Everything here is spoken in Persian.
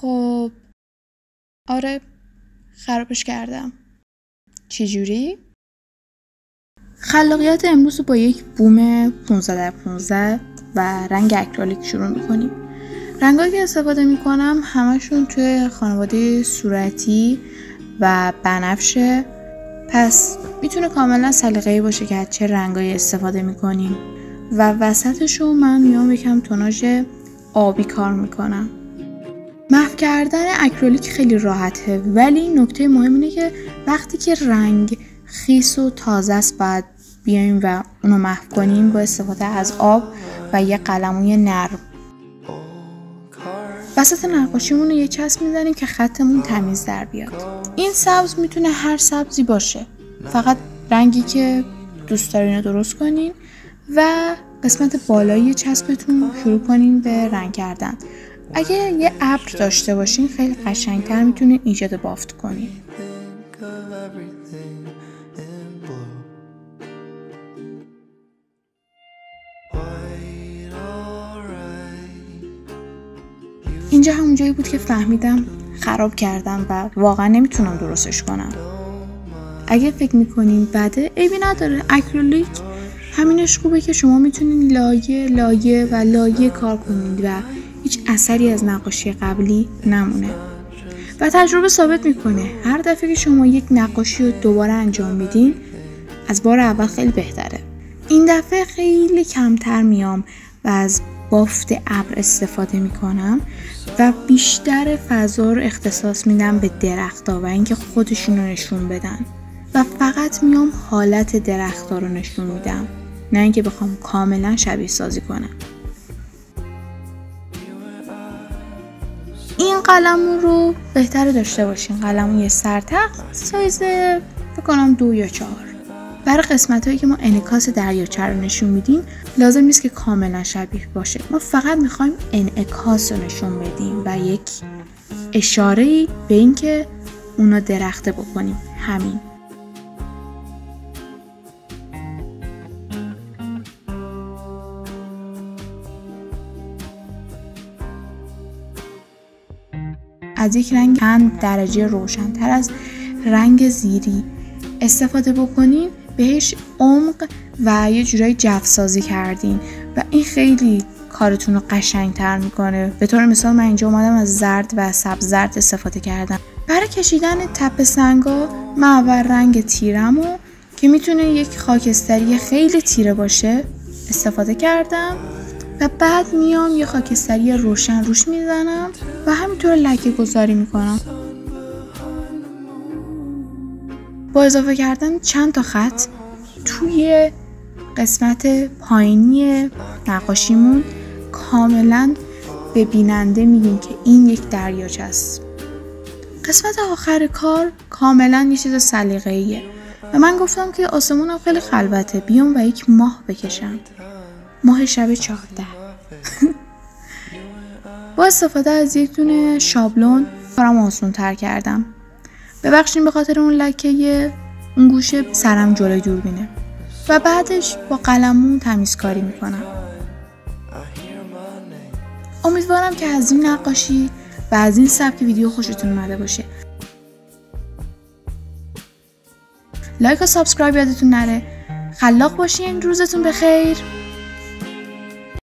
خب آره خرابش کردم. چجوری؟ خلاقیت امروز رو با یک بوم 15 در 15 و رنگ اکرالیک شروع می‌کنیم. رنگایی که استفاده می‌کنم همشون توی خانواده صورتی و بنفشه. پس می‌تونه کاملا سلیقه‌ای باشه که چه رنگایی استفاده می‌کنیم. و وسطش رو من میام یکم توناژ آبی کار می‌کنم. محو کردن اکرولیک خیلی راحته ولی نکته مهم اینه که وقتی که رنگ خیس و تازه است باید بیایم و اونو محو کنیم با استفاده از آب و یه قلموی نرم وسط نقاشیمون رو یه چسب می‌زنیم که خطمون تمیز در بیاد. این سبز می‌تونه هر سبزی باشه. فقط رنگی که دوست دارین درست کنین و قسمت بالایی چسبتون شروع کنین به رنگ کردن. اگه یه ابر داشته باشین خیلی قشنگتر می‌تونه ایجاد بافت کنین. اینجا همون جایی بود که فهمیدم خراب کردم و واقعا نمی‌تونم درستش کنم. اگه فکر می‌کنین بده عیبی نداره. اکریلیک همینش خوبه که شما می‌تونین لایه لایه و لایه کار کنید و هیچ اثری از نقاشی قبلی نمونه. و تجربه ثابت می‌کنه. هر دفعه که شما یک نقاشی رو دوباره انجام میدین از بار اول خیلی بهتره. این دفعه خیلی کمتر میام و از بافت ابر استفاده می‌کنم و بیشتر فضا رو اختصاص میدم به درختها و اینکه خودشون رو نشون بدن. و فقط میام حالت درختها رو نشون میدم. نه اینکه بخوام کاملا شبیه سازی کنم. این قلم رو بهتره داشته باشین. قلم یه سرتخت سایز بکنم دو یا چهار. برای قسمت هایی که ما انعکاس دریاچه رو نشون میدیم لازم نیست که کاملا شبیه باشه. ما فقط می‌خوایم انعکاس رو نشون بدیم و یک اشاره به اینکه اونا درخته بکنیم. همین. از یک رنگ چند درجه روشنتر از رنگ زیری. استفاده بکنین بهش عمق و یه جورایی جفسازی کردین و این خیلی کارتون رو قشنگتر می‌کنه. به طور مثال من اینجا اومدم از زرد و سبز زرد استفاده کردم. برای کشیدن تپ سنگا من اول رنگ تیرم و که می‌تونه یک خاکستری خیلی تیره باشه استفاده کردم. و بعد میام یه خاکستری روشن روش می‌زنم و همینطور لکه گذاری می‌کنم. با اضافه کردن چند تا خط توی قسمت پایینی نقاشیمون کاملا به بیننده میگیم که این یک دریاچه است. قسمت آخر کار کاملا یه چیز سلیقه‌ایه و من گفتم که آسمونم خیلی خلوته بیام و یک ماه بکشم. ماه شب چهارده. با استفاده از یک دونه شابلون کارم آسون تر کردم. ببخشین به خاطر اون لکه اون گوشه سرم جلوی دوربینه و بعدش با قلمون تمیزکاری می‌کنم. امیدوارم که از این نقاشی و از این سبک ویدیو خوشتون اومده باشه. like و subscribe یادتون نره. خلاق باشین روزتون بخیر.